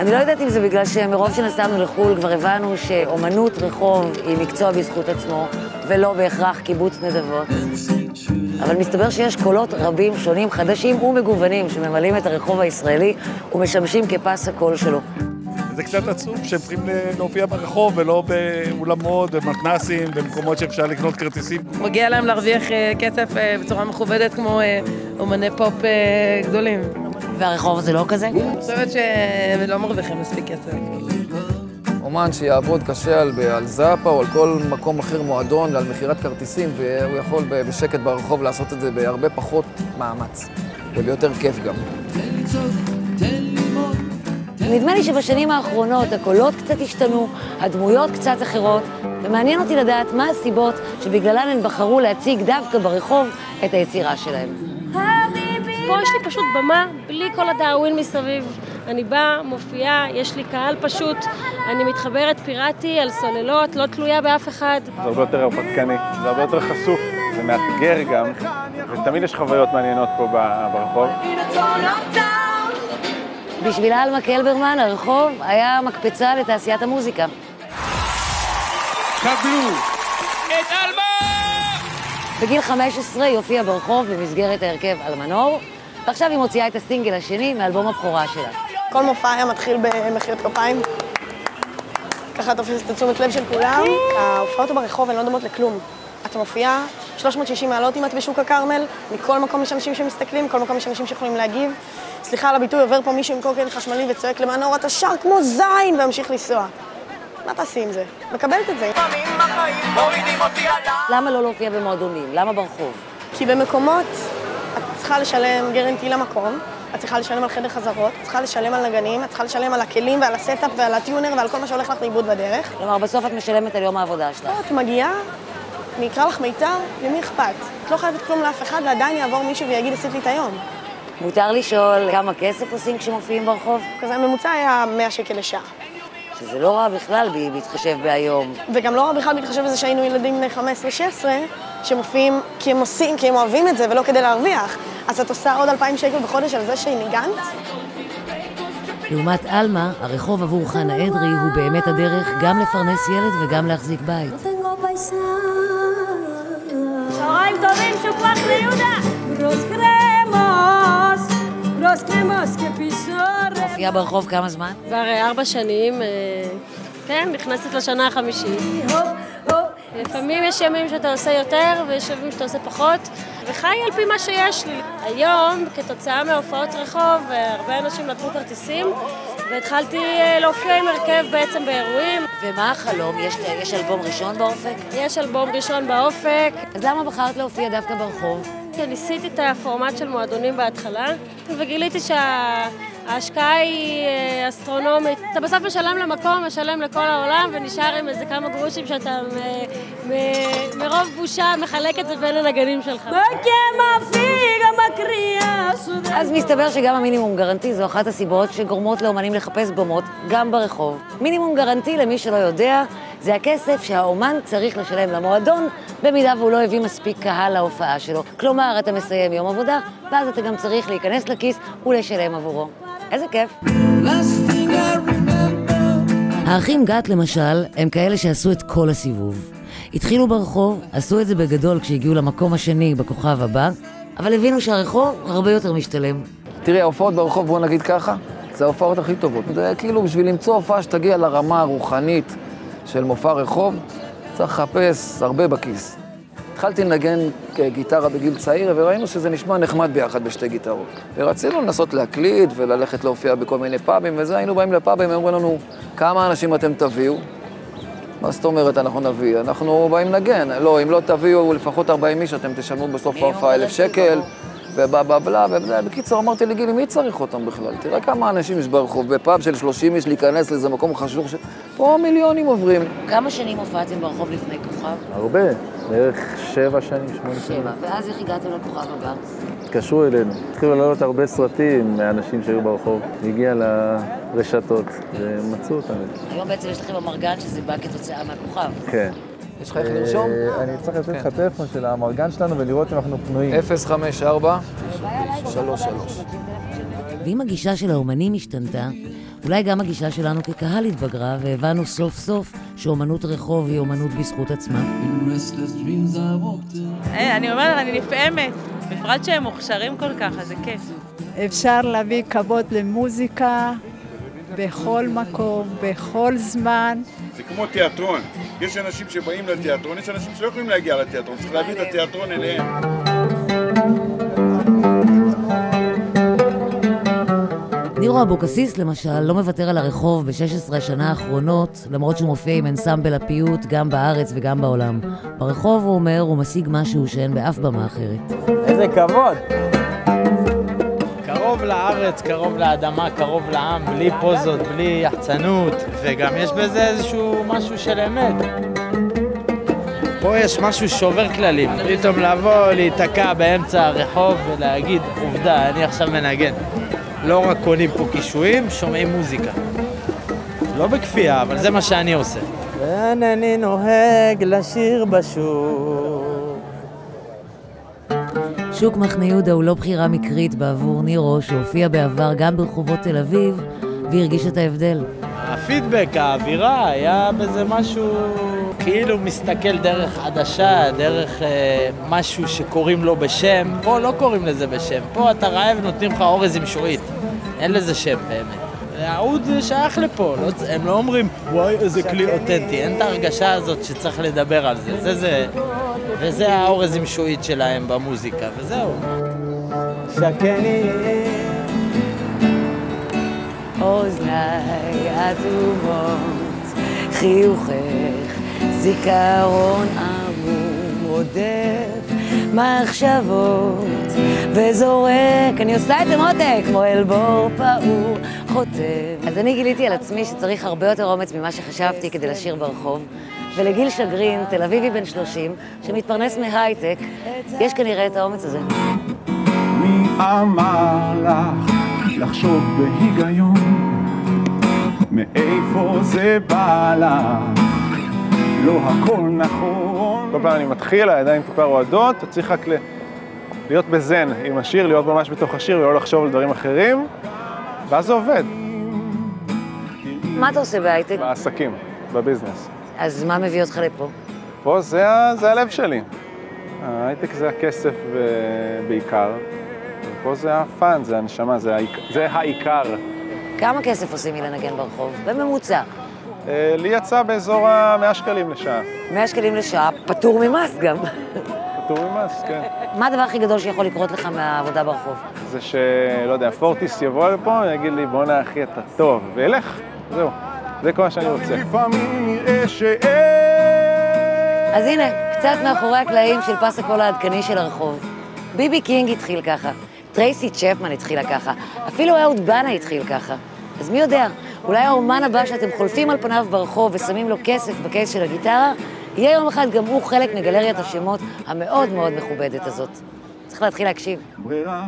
אני לא יודעת אם זה בגלל שמרוב שנסענו לחו"ל כבר הבנו שאומנות רחוב היא מקצוע בזכות עצמו, ולא בהכרח קיבוץ נדבות. אבל מסתבר שיש קולות רבים, שונים, חדשים ומגוונים שממלאים את הרחוב הישראלי ומשמשים כפס הקול שלו. זה קצת עצוב שהם צריכים להופיע ברחוב ולא באולמות, במתנ"סים, במקומות שאפשר לקנות כרטיסים. מגיע להם להרוויח כסף בצורה מכובדת כמו אומני פופ גדולים. והרחוב הזה לא כזה? אני חושבת שלא מרוויחים מספיק כסף. אומן שיעבוד קשה על, על זאפה או על כל מקום אחר, מועדון, על מכירת כרטיסים, והוא יכול בשקט ברחוב לעשות את זה בהרבה פחות מאמץ, וביותר כיף גם. נדמה לי שבשנים האחרונות הקולות קצת השתנו, הדמויות קצת אחרות, ומעניין אותי לדעת מה הסיבות שבגללן הן בחרו להציג דווקא ברחוב את היצירה שלהם. פה יש לי פשוט במה, בלי כל הדאווין מסביב. אני באה, מופיעה, יש לי קהל פשוט, אני מתחברת פיראטי על סוללות, לא תלויה באף אחד. זה הרבה יותר הרפתקני, זה הרבה יותר חשוף, זה מאתגר גם, ותמיד יש חוויות מעניינות פה ברחוב. בשביל אלמה קלברמן הרחוב היה מקפצה לתעשיית המוזיקה. קבלו את אלמה! בגיל 15 היא הופיעה ברחוב במסגרת ההרכב אלמנור, ועכשיו היא מוציאה את הסינגל השני מאלבום הבכורה שלה. כל מופע היה מתחיל במחיאות כפיים. ככה תופס את תשומת לב של כולם. ההופעות ברחוב הן לא דומות לכלום. את מופיעה 360 מעלות אם את בשוק הכרמל, מכל מקום יש אנשים שמסתכלים, מכל מקום יש אנשים שיכולים להגיב. סליחה על הביטוי, עובר פה מישהו עם קורקינט חשמלי וצועק למענור, אתה שר כמו זין, והמשיך לנסוע. מה תעשי עם זה? מקבלת את זה. למה לא להופיע במועדונים? למה ברחוב? כי במקומות את צריכה לשלם guarantee למקום, את צריכה לשלם על חדר חזרות, את צריכה לשלם על נגנים, את צריכה לשלם על הכלים ועל ה setup ועל ה tuner ועל כל מה שהולך לך לאיבוד בדרך. כלומר, בסוף את משלמת על יום העבודה שלך. את מגיעה, נקרע לך מיתר, למי אכפת? את לא חייבת כלום לאף אחד ועדיין יעבור מישהו ויגיד, עשית לי את היום. מותר לשאול כמה כסף עושים כשמופיעים ברחוב? כזה הממוצע היה 100 שקל לשעה. שזה לא רע בכלל בהתחשב בהיום. וגם לא רע בכלל בהתחשב בזה שהיינו ילדים בני 15-16, שמופיעים כי הם עושים, כי הם אוהבים את זה ולא כדי להרוויח. אז את עושה עוד 2,000 שקל בחודש על זה שניגנת? לעומת עלמה, הרחוב עבור חנה אדרי הוא באמת הדרך גם לפרנס ילד וגם להחזיק בית. שוקוואח ליהודה! גרוס קרמוס! גרוס קרמוס כפיסור... מופיעה ברחוב כמה זמן? כבר ארבע שנים, כן, נכנסת לשנה החמישית. לפעמים יש ימים שאתה עושה יותר ויש ימים שאתה עושה פחות, וחי על פי מה שיש לי. היום, כתוצאה מהופעות רחוב, הרבה אנשים נתנו כרטיסים, והתחלתי להופיע עם הרכב בעצם באירועים. ומה החלום? יש, יש אלבום ראשון באופק? יש אלבום ראשון באופק. אז למה בחרת להופיע דווקא ברחוב? כי ניסיתי את הפורמט של מועדונים בהתחלה, וגיליתי שה... ההשקעה היא אסטרונומית. אתה בסוף משלם למקום, משלם לכל העולם, ונשאר עם איזה כמה גרושים שאתה מרוב בושה מחלק את זה בין הנגנים שלך. אז מסתבר שגם המינימום גרנטי זו אחת הסיבות שגורמות לאומנים לחפש במות גם ברחוב. מינימום גרנטי, למי שלא יודע, זה הכסף שהאומן צריך לשלם למועדון במידה והוא לא הביא מספיק קהל להופעה שלו. כלומר, אתה מסיים יום עבודה, ואז אתה גם צריך להיכנס לכיס ולשלם עבורו. איזה כיף. האחים גת, למשל, הם כאלה שעשו את כל הסיבוב. התחילו ברחוב, עשו את זה בגדול כשהגיעו למקום השני בכוכב הבא, אבל הבינו שהרחוב הרבה יותר משתלם. תראי, ההופעות ברחוב, בוא נגיד ככה, זה ההופעות הכי טובות. זה כאילו בשביל למצוא הופעה שתגיע לרמה הרוחנית של מופע רחוב, צריך לחפש הרבה בכיס. התחלתי לנגן גיטרה בגיל צעיר, וראינו שזה נשמע נחמד ביחד בשתי גיטרות. ורצינו לנסות להקליט וללכת להופיע בכל מיני פאבים וזה, היינו באים לפאבים, הם אומרים לנו, כמה אנשים אתם תביאו? מה זאת אומרת אנחנו נביא? אנחנו באים לנגן. לא, אם לא תביאו לפחות 40 איש, אתם תשלמו בסוף ההופעה אלף שקל, ובלה ובלה. בקיצור, אמרתי לגילי, מי צריך אותם בכלל? תראה כמה אנשים יש ברחוב, בפאב של 30 איש להיכנס לאיזה מקום חשוב, ש... פה מיליונים עוברים. כמה שנים הופעתם ברחוב לפני כוכב? הרבה, בערך שבע שנים, שמונה שנים. שבע, ואז איך הגעתם לכוכב הבא? התקשרו אלינו, התחילו לעלות הרבה סרטים מאנשים שהיו ברחוב, הגיע לרשתות ומצאו אותנו. היום בעצם יש לכם אמרגן שזה בא כתוצאה מהכוכב. כן. יש לך איך לרשום? אני צריך לתת לך טלפון של האמרגן שלנו ולראות אם אנחנו פנויים. 054 שלוש-שלוש. ואם הגישה של האומנים השתנתה, אולי גם הגישה שלנו כקהל התבגרה, והבנו סוף סוף שאומנות רחוב היא אומנות בזכות עצמה. היי, אני אומרת, אני נפעמת. בפרט שהם מוכשרים כל כך, אז זה כיף. אפשר להביא כבוד למוזיקה בכל מקום, בכל זמן. זה כמו תיאטרון. יש אנשים שבאים לתיאטרון, יש אנשים שלא יכולים להגיע לתיאטרון, צריך להביא את התיאטרון אליהם. נירו אבוקסיס למשל לא מוותר על הרחוב ב-16 השנה האחרונות, למרות שהוא מופיע עם אנסמבל הפיוט גם בארץ וגם בעולם. ברחוב, הוא אומר, הוא משיג משהו שאין באף במה אחרת. איזה כבוד! קרוב לארץ, קרוב לאדמה, קרוב לעם, בלי פוזות, בלי יחצנות, וגם יש בזה איזשהו משהו של אמת. פה יש משהו שובר כללים, פתאום לבוא, להיתקע באמצע הרחוב ולהגיד, עובדה, אני עכשיו מנגן. לא רק קונים פה קישואים, שומעים מוזיקה. לא בכפייה, אבל זה מה שאני עושה. ואינני נוהג לשיר בשוק. שוק מחנה יהודה הוא לא בחירה מקרית בעבור נירו, שהופיע בעבר גם ברחובות תל אביב, והרגיש את ההבדל. הפידבק, האווירה, היה בזה משהו כאילו מסתכל דרך עדשה, דרך אה, משהו שקוראים לו בשם. פה לא קוראים לזה בשם, פה אתה רעב ונותנים לך אורז עם שועית. אין לזה שם באמת. העוד שייך לפה, לא, הם לא אומרים, וואי, איזה כלי אותנטי. אין את ההרגשה הזאת שצריך לדבר על זה. זה זה, וזה האורז עם שועית שלהם במוזיקה, וזהו. אוזניי אטומות, חיוכך, זיכרון עמום רודף מחשבות וזורק, אני עושה את זה מותק, כמו אל בור פעור חוטב. אז אני גיליתי על עצמי שצריך הרבה יותר אומץ ממה שחשבתי כדי לשיר ברחוב, ולגיל שגרין, תל אביבי בן 30, שמתפרנס מהייטק, יש כנראה את האומץ הזה. מי אמר לך לחשוב בהיגיון? מאיפה זה בא לך? לא הכל נכון. כל פעם אני מתחיל, הידיים טיפה רועדות, אתה צריך רק ל... להיות בזן עם השיר, להיות ממש בתוך השיר ולא לחשוב על דברים אחרים, ואז זה עובד. מה אתה עושה בהייטק? בעסקים, בביזנס. אז מה מביא אותך לפה? פה זה, זה הלב שלי. ההייטק זה הכסף בעיקר, ופה זה הפאן, זה הנשמה, זה, העיק... זה העיקר. כמה כסף עושים מלנגן ברחוב? בממוצע. אה, לי יצא באזור ה-100 שקלים לשעה. 100 שקלים לשעה, פטור ממס גם. פטור ממס, כן. מה הדבר הכי גדול שיכול לקרות לך מהעבודה ברחוב? זה שלא יודע, פורטיס יבוא לפה ויגיד לי, בואנה אחי, אתה טוב, וילך, זהו. זה כל מה שאני רוצה. אז הנה, קצת מאחורי הקלעים של פס הקול העדכני של הרחוב. ביבי קינג התחיל ככה, טרייסי צ'פמן התחילה ככה, אפילו אהוד בנה התחיל ככה. אז מי יודע, אולי האומן הבא שאתם חולפים על פניו ברחוב ושמים לו כסף בקייס של הגיטרה, יהיה יום אחד גם הוא חלק מגלריית השמות המאוד מאוד מכובדת הזאת. צריך להתחיל להקשיב. ברירה